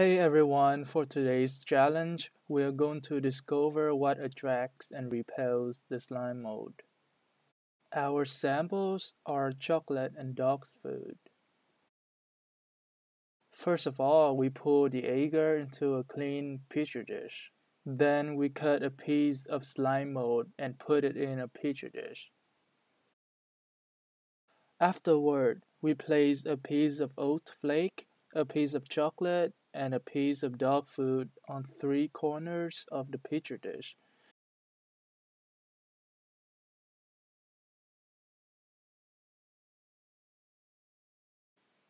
Hey everyone, for today's challenge, we are going to discover what attracts and repels the slime mold. Our samples are chocolate and dog's food. First of all, we pour the agar into a clean petri dish. Then we cut a piece of slime mold and put it in a petri dish. Afterward, we place a piece of oat flake, a piece of chocolate, and a piece of dog food on three corners of the petri dish.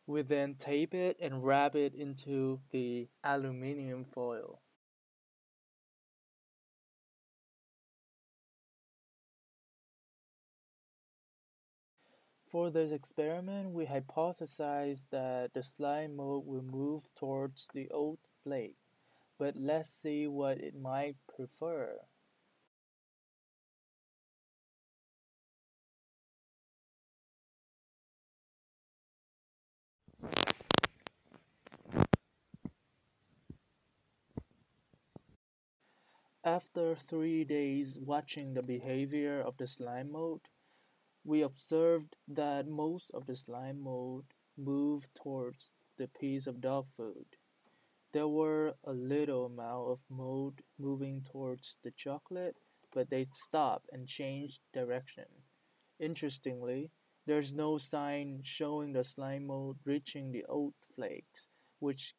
We then tape it and wrap it into the aluminum foil. For this experiment, we hypothesized that the slime mold will move towards the oat flake, but let's see what it might prefer. After three days watching the behavior of the slime mold, we observed that most of the slime mold moved towards the piece of dog food. There were a little amount of mold moving towards the chocolate, but they stopped and changed direction. Interestingly, there's no sign showing the slime mold reaching the oat flakes, which